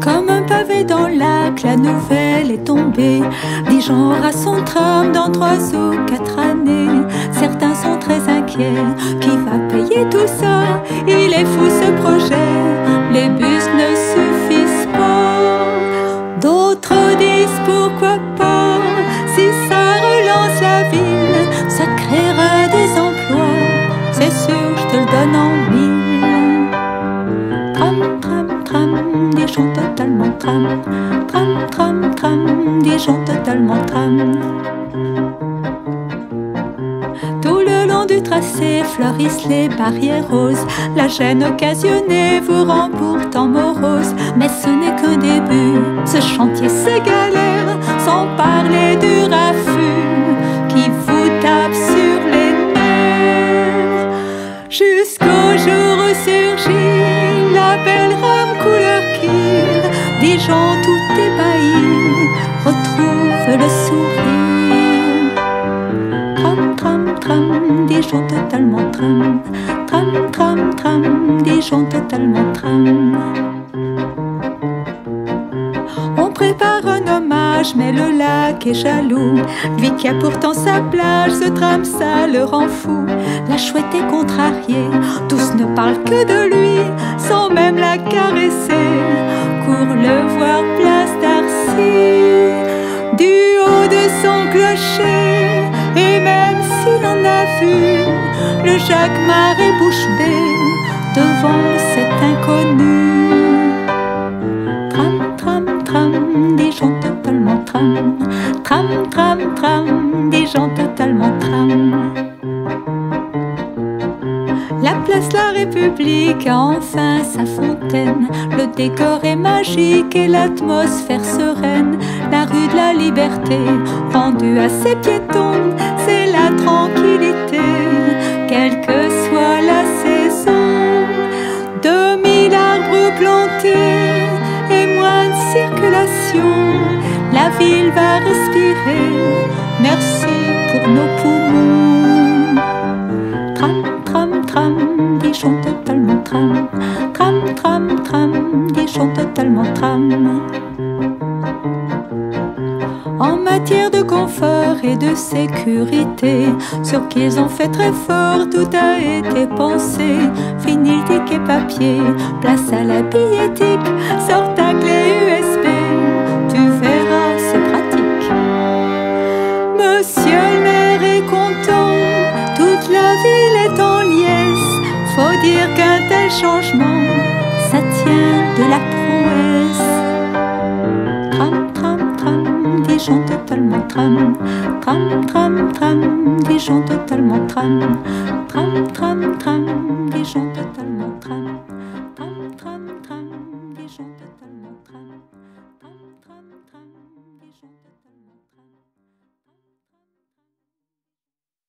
Comme un pavé dans lac, la nouvelle est tombée. Dijon aura son dans trois ou quatre années. Certains sont très inquiets. Qui va payer tout ça? Il est fou ce projet. Tram, tram, tram, des gens totalement tram. Tram, tram, tram, des gens totalement tram. Tout le long du tracé fleurissent les barrières roses. La gêne occasionnée vous rend pourtant morose. Mais ce n'est qu'un début. Ce chantier, c'est galère, sans parler du raffut qui vous tape sur les nerfs. Jusqu'au jour où surgit belle rame couleur kir. Dijon tout ébahi retrouve le sourire. Tram, tram, tram, Dijon totalement tram. Tram, tram, tram, Dijon totalement tram. Mais le lac est jaloux. Lui qui a pourtant sa plage, ce tram ça le rend fou. La chouette est contrariée, tous ne parlent que de lui, sans même la caresser. Cours le voir place d'Arcy, du haut de son clocher, et même s'il en a vu le Jacquemart est bouche devant cet inconnu. Des gens totalement tram. La place La République a enfin sa fontaine. Le décor est magique et l'atmosphère sereine. La rue de la Liberté, rendue à ses piétons, c'est la tranquillité, quelle que soit la saison. 2000 arbres plantés et moins de circulation. La ville va respirer. Merci nos poumons. Tram, tram, tram, Dijon totalement tram. Tram, tram, tram, Dijon totalement tram. En matière de confort et de sécurité, sur qui ils ont fait très fort, tout a été pensé. Fini le ticket papier, place à la billettique, sors ta clé USB, tu verras, c'est pratique. Monsieur dire qu'un tel changement, ça tient de la prouesse. Tram, tram, tram, Dijon totalement tram. Tram, tram, tram, Dijon totalement tram. Tram, tram, tram, Dijon totalement tram. Tram,